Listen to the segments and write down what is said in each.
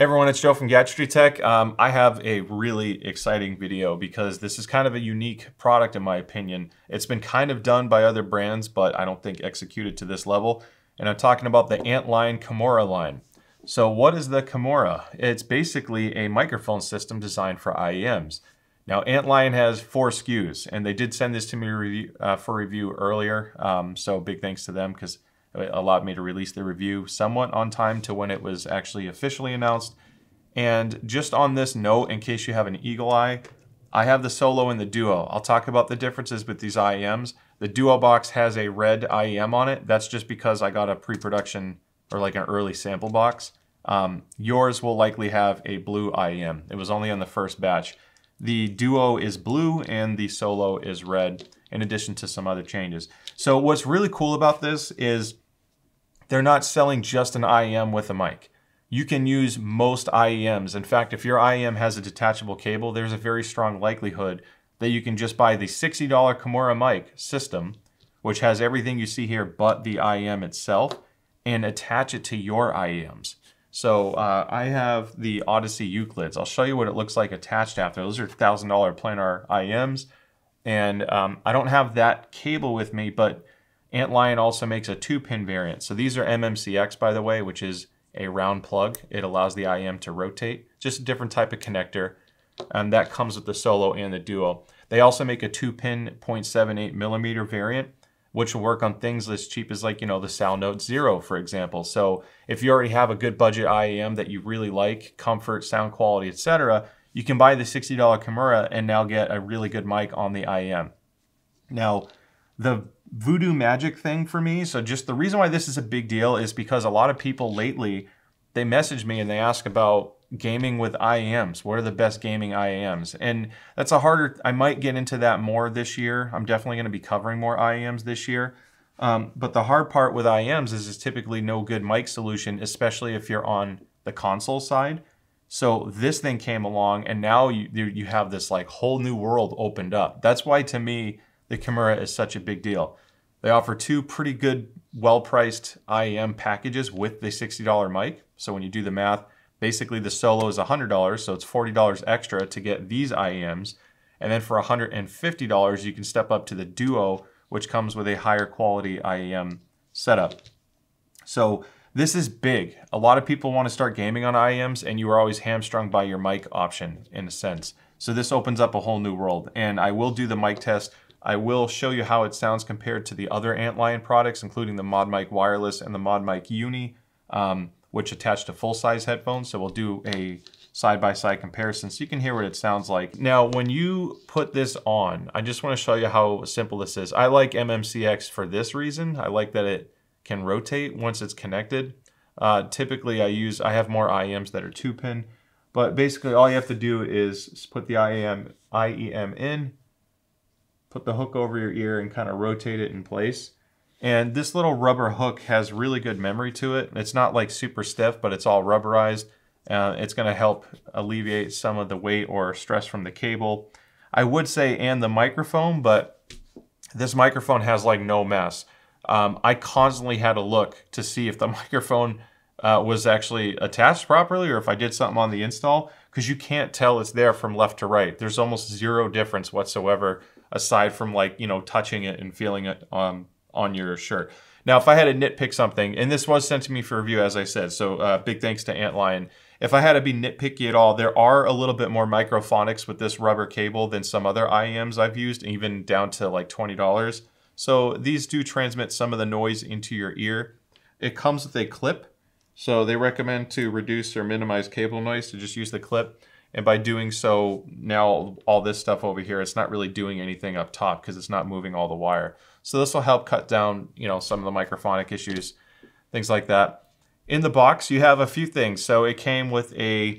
Everyone, it's Joe from Gadgetry Tech. Um, I have a really exciting video because this is kind of a unique product in my opinion. It's been kind of done by other brands, but I don't think executed to this level. And I'm talking about the Antlion Kimura line. So what is the Kimura? It's basically a microphone system designed for IEMs. Now Antline has four SKUs, and they did send this to me review, uh, for review earlier. Um, so big thanks to them because allowed me to release the review somewhat on time to when it was actually officially announced. And just on this note, in case you have an eagle eye, I have the Solo and the Duo. I'll talk about the differences with these IEMs. The Duo box has a red IEM on it. That's just because I got a pre-production or like an early sample box. Um, yours will likely have a blue IEM. It was only on the first batch. The Duo is blue and the Solo is red in addition to some other changes. So what's really cool about this is they're not selling just an IEM with a mic. You can use most IEMs. In fact, if your IEM has a detachable cable, there's a very strong likelihood that you can just buy the $60 Kimura mic system, which has everything you see here but the IEM itself, and attach it to your IEMs. So uh, I have the Audeze Euclids. I'll show you what it looks like attached after. Those are $1,000 planar IEMs. And um, I don't have that cable with me, but Antlion also makes a two pin variant. So these are MMCX, by the way, which is a round plug. It allows the IEM to rotate, just a different type of connector. And that comes with the Solo and the Duo. They also make a two pin 0.78 millimeter variant, which will work on things as cheap as like, you know, the Salnotes Zero, for example. So if you already have a good budget IEM that you really like, comfort, sound quality, etc., you can buy the $60 Kimura and now get a really good mic on the IEM. Now, the voodoo magic thing for me, so just the reason why this is a big deal is because a lot of people lately, they message me and they ask about gaming with IEMs. What are the best gaming IEMs? And that's a harder, I might get into that more this year. I'm definitely going to be covering more IEMs this year. Um, but the hard part with IEMs is it's typically no good mic solution, especially if you're on the console side. So this thing came along and now you, you have this like whole new world opened up. That's why to me, the Kimura is such a big deal. They offer two pretty good, well-priced IEM packages with the $60 mic. So when you do the math, basically the Solo is $100, so it's $40 extra to get these IEMs. And then for $150, you can step up to the Duo, which comes with a higher quality IEM setup. So this is big. A lot of people want to start gaming on IEMs and you are always hamstrung by your mic option in a sense. So this opens up a whole new world. And I will do the mic test. I will show you how it sounds compared to the other Antlion products, including the ModMic Wireless and the ModMic Uni, um, which attach to full-size headphones. So we'll do a side-by-side -side comparison so you can hear what it sounds like. Now, when you put this on, I just want to show you how simple this is. I like MMCX for this reason. I like that it can rotate once it's connected. Uh, typically I use, I have more IEMs that are two pin, but basically all you have to do is put the IEM, IEM in, put the hook over your ear and kind of rotate it in place. And this little rubber hook has really good memory to it. It's not like super stiff, but it's all rubberized. Uh, it's going to help alleviate some of the weight or stress from the cable. I would say and the microphone, but this microphone has like no mess um, I constantly had to look to see if the microphone uh, was actually attached properly or if I did something on the install because you can't tell it's there from left to right. There's almost zero difference whatsoever aside from like, you know, touching it and feeling it um, on your shirt. Now, if I had to nitpick something, and this was sent to me for review, as I said, so uh, big thanks to Antlion. If I had to be nitpicky at all, there are a little bit more microphonics with this rubber cable than some other IEMs I've used, even down to like $20. So these do transmit some of the noise into your ear. It comes with a clip, so they recommend to reduce or minimize cable noise to just use the clip. And by doing so, now all this stuff over here, it's not really doing anything up top because it's not moving all the wire. So this will help cut down, you know, some of the microphonic issues, things like that. In the box, you have a few things. So it came with a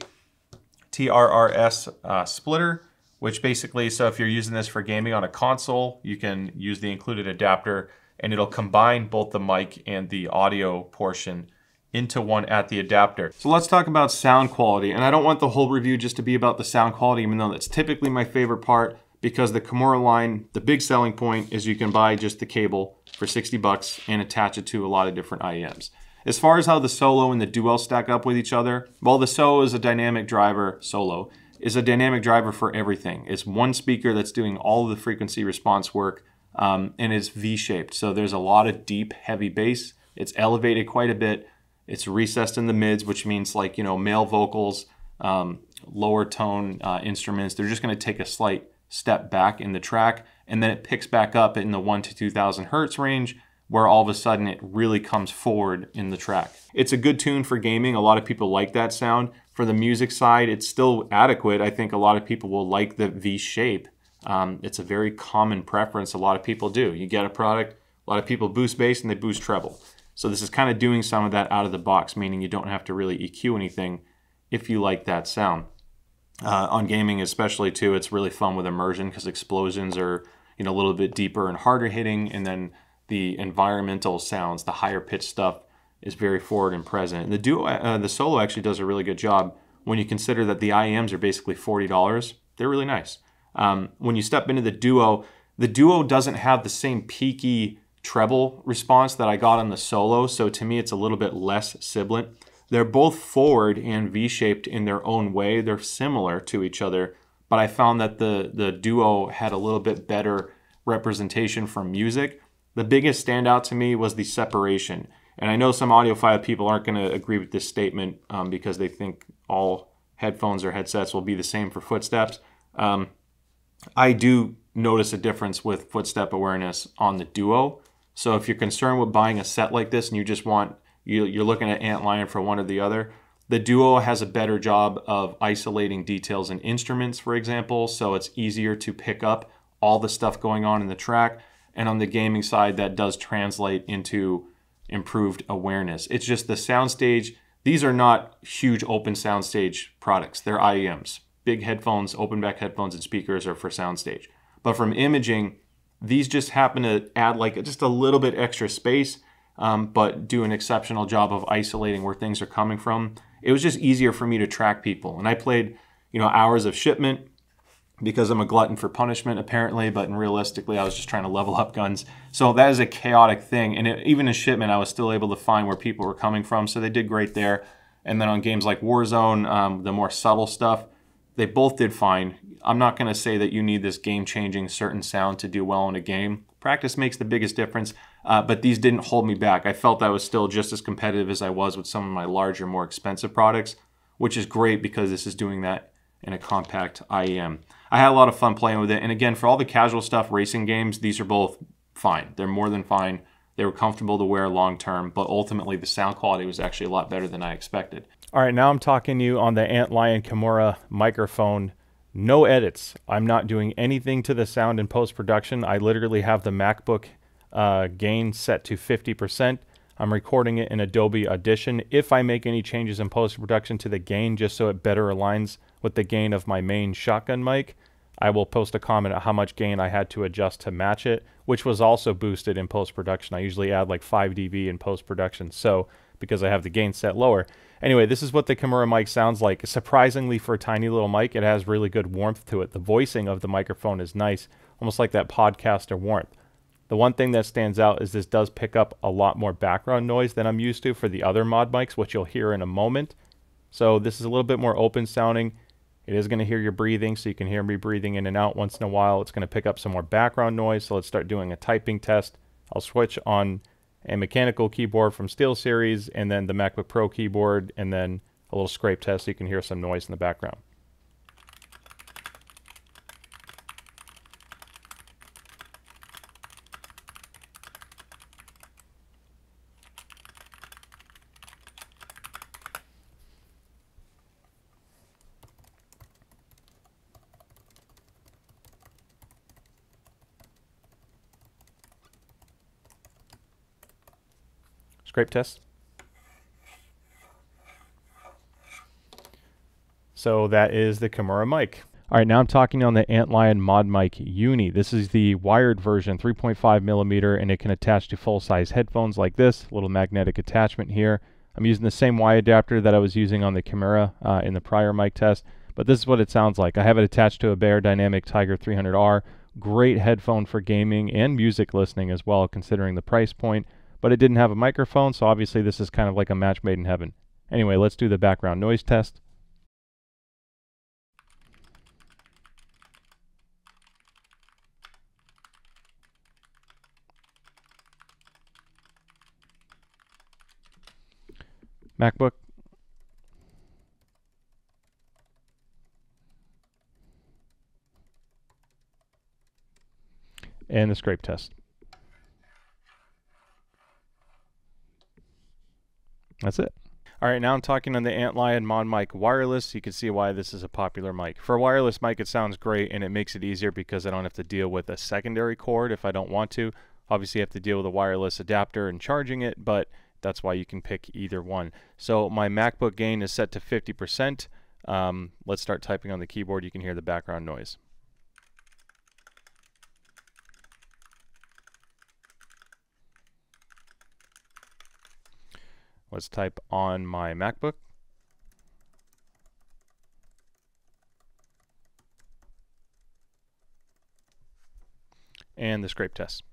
TRRS uh, splitter, which basically, so if you're using this for gaming on a console, you can use the included adapter and it'll combine both the mic and the audio portion into one at the adapter. So let's talk about sound quality. And I don't want the whole review just to be about the sound quality, even though that's typically my favorite part because the Kimura line, the big selling point is you can buy just the cable for 60 bucks and attach it to a lot of different IEMs. As far as how the solo and the duo stack up with each other, well, the solo is a dynamic driver, solo, is a dynamic driver for everything. It's one speaker that's doing all of the frequency response work um, and it's V-shaped. So there's a lot of deep, heavy bass. It's elevated quite a bit. It's recessed in the mids, which means like, you know, male vocals, um, lower tone uh, instruments, they're just going to take a slight step back in the track. And then it picks back up in the 1 to 2000 hertz range where all of a sudden it really comes forward in the track. It's a good tune for gaming. A lot of people like that sound. For the music side, it's still adequate. I think a lot of people will like the V shape. Um, it's a very common preference. A lot of people do. You get a product, a lot of people boost bass and they boost treble. So this is kind of doing some of that out of the box, meaning you don't have to really EQ anything if you like that sound. Uh, on gaming especially too, it's really fun with immersion because explosions are you know a little bit deeper and harder hitting, and then the environmental sounds, the higher pitch stuff, is very forward and present. And the duo, uh, the solo actually does a really good job when you consider that the IEMs are basically forty dollars. They're really nice. Um, when you step into the duo, the duo doesn't have the same peaky treble response that I got on the solo, so to me it's a little bit less sibilant. They're both forward and V-shaped in their own way. They're similar to each other, but I found that the the duo had a little bit better representation from music. The biggest standout to me was the separation. And I know some audiophile people aren't going to agree with this statement um, because they think all headphones or headsets will be the same for footsteps. Um, I do notice a difference with footstep awareness on the Duo. So if you're concerned with buying a set like this and you just want you, you're looking at Antlion for one or the other, the Duo has a better job of isolating details and instruments, for example. So it's easier to pick up all the stuff going on in the track. And on the gaming side, that does translate into improved awareness. It's just the soundstage. These are not huge open soundstage products. They're IEMs big headphones, open back headphones, and speakers are for soundstage. But from imaging, these just happen to add like just a little bit extra space, um, but do an exceptional job of isolating where things are coming from. It was just easier for me to track people, and I played, you know, hours of shipment because I'm a glutton for punishment apparently, but realistically, I was just trying to level up guns. So that is a chaotic thing, and it, even in shipment, I was still able to find where people were coming from. So they did great there. And then on games like Warzone, um, the more subtle stuff, they both did fine. I'm not going to say that you need this game changing certain sound to do well in a game. Practice makes the biggest difference, uh, but these didn't hold me back. I felt I was still just as competitive as I was with some of my larger, more expensive products, which is great because this is doing that in a compact IEM. I had a lot of fun playing with it. And again, for all the casual stuff, racing games, these are both fine. They're more than fine. They were comfortable to wear long term, but ultimately the sound quality was actually a lot better than I expected. All right, now I'm talking to you on the Antlion Kimura microphone. No edits. I'm not doing anything to the sound in post production. I literally have the MacBook uh, gain set to 50%. I'm recording it in Adobe Audition. If I make any changes in post production to the gain just so it better aligns with the gain of my main shotgun mic, I will post a comment on how much gain I had to adjust to match it, which was also boosted in post production. I usually add like 5 dB in post production. So because I have the gain set lower. Anyway, this is what the Kimura mic sounds like. Surprisingly, for a tiny little mic, it has really good warmth to it. The voicing of the microphone is nice, almost like that podcaster warmth. The one thing that stands out is this does pick up a lot more background noise than I'm used to for the other mod mics, which you'll hear in a moment. So this is a little bit more open sounding. It is going to hear your breathing, so you can hear me breathing in and out once in a while. It's going to pick up some more background noise, so let's start doing a typing test. I'll switch on a mechanical keyboard from SteelSeries, and then the MacBook Pro keyboard, and then a little scrape test so you can hear some noise in the background. Scrape test. So that is the Kimura mic. All right, now I'm talking on the Antlion ModMic Uni. This is the wired version, 3.5 millimeter, and it can attach to full-size headphones like this. Little magnetic attachment here. I'm using the same Y adapter that I was using on the Kimura uh, in the prior mic test, but this is what it sounds like. I have it attached to a Beyerdynamic TYGR 300R. Great headphone for gaming and music listening as well, considering the price point but it didn't have a microphone, so obviously this is kind of like a match made in heaven. Anyway, let's do the background noise test. MacBook. And the scrape test. That's it. All right, now I'm talking on the Antlion ModMic wireless. You can see why this is a popular mic. For a wireless mic, it sounds great and it makes it easier because I don't have to deal with a secondary cord if I don't want to. Obviously, you have to deal with a wireless adapter and charging it, but that's why you can pick either one. So my MacBook gain is set to 50%. Um, let's start typing on the keyboard. You can hear the background noise. Let's type on my MacBook. And the scrape test.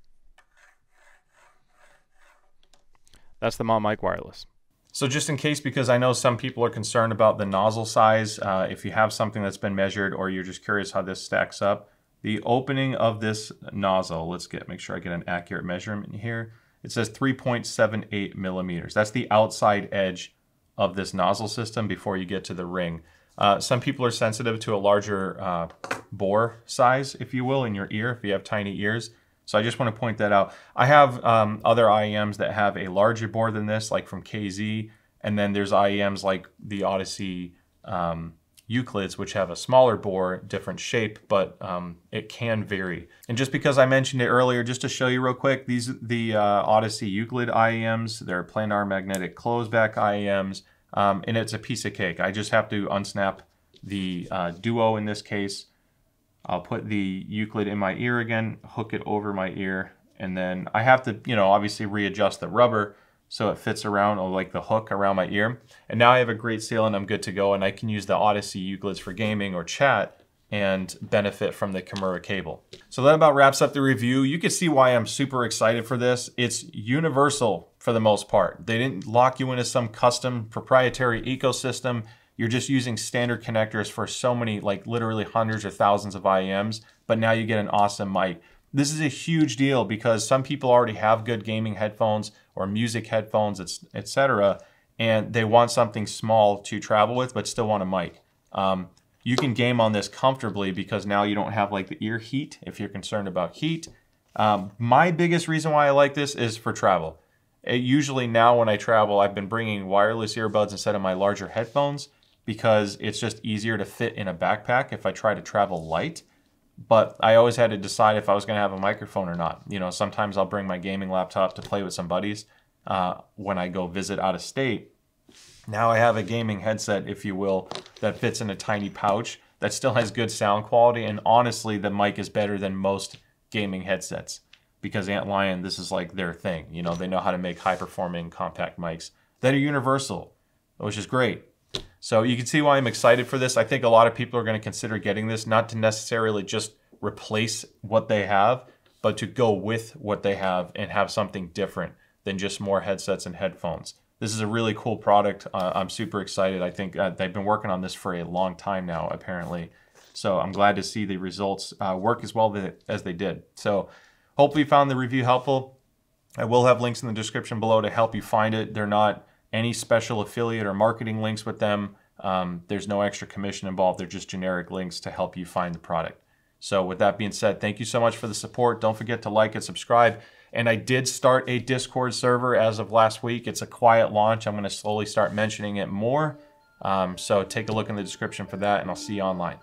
That's the ModMic Wireless. So just in case, because I know some people are concerned about the nozzle size, uh, if you have something that's been measured or you're just curious how this stacks up, the opening of this nozzle, let's get make sure I get an accurate measurement here. It says 3.78 millimeters. That's the outside edge of this nozzle system before you get to the ring. Uh, some people are sensitive to a larger uh, bore size, if you will, in your ear, if you have tiny ears. So I just want to point that out. I have um, other IEMs that have a larger bore than this, like from KZ, and then there's IEMs like the Audeze um, Euclids, which have a smaller bore, different shape, but um, it can vary. And just because I mentioned it earlier, just to show you real quick, these the uh, Audeze Euclid IEMs, they're planar magnetic closeback IEMs, um, and it's a piece of cake. I just have to unsnap the uh, Duo in this case, I'll put the Euclid in my ear again, hook it over my ear, and then I have to, you know, obviously readjust the rubber so it fits around like the hook around my ear. And now I have a great seal and I'm good to go and I can use the Audeze Euclids for gaming or chat and benefit from the Kimura cable. So that about wraps up the review. You can see why I'm super excited for this. It's universal for the most part. They didn't lock you into some custom proprietary ecosystem. You're just using standard connectors for so many, like literally hundreds or thousands of IEMs, but now you get an awesome mic. This is a huge deal because some people already have good gaming headphones or music headphones, etc., and they want something small to travel with, but still want a mic. Um, you can game on this comfortably because now you don't have like the ear heat if you're concerned about heat. Um, my biggest reason why I like this is for travel. It, usually now when I travel, I've been bringing wireless earbuds instead of my larger headphones because it's just easier to fit in a backpack if I try to travel light. But I always had to decide if I was going to have a microphone or not. You know, sometimes I'll bring my gaming laptop to play with some buddies uh, when I go visit out of state. Now I have a gaming headset, if you will, that fits in a tiny pouch that still has good sound quality. And honestly, the mic is better than most gaming headsets because Antlion, this is like their thing. You know, they know how to make high performing compact mics that are universal, which is great. So you can see why I'm excited for this. I think a lot of people are going to consider getting this, not to necessarily just replace what they have, but to go with what they have and have something different than just more headsets and headphones. This is a really cool product. Uh, I'm super excited. I think uh, they've been working on this for a long time now, apparently. So I'm glad to see the results uh, work as well as they did. So hopefully you found the review helpful. I will have links in the description below to help you find it. They're not any special affiliate or marketing links with them. Um, there's no extra commission involved. They're just generic links to help you find the product. So with that being said, thank you so much for the support. Don't forget to like and subscribe. And I did start a Discord server as of last week. It's a quiet launch. I'm going to slowly start mentioning it more. Um, so take a look in the description for that, and I'll see you online.